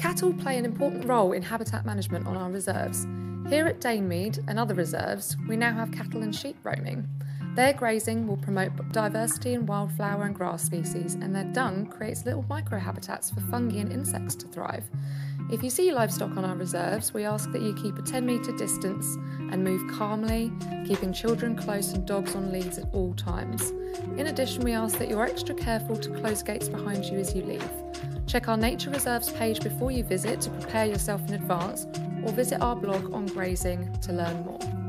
Cattle play an important role in habitat management on our reserves. Here at Danemead and other reserves, we now have cattle and sheep roaming. Their grazing will promote diversity in wildflower and grass species, and their dung creates little microhabitats for fungi and insects to thrive. If you see livestock on our reserves, we ask that you keep a 10 metre distance and move calmly, keeping children close and dogs on leads at all times. In addition, we ask that you're extra careful to close gates behind you as you leave. Check our nature reserves page before you visit to prepare yourself in advance, or visit our blog on grazing to learn more.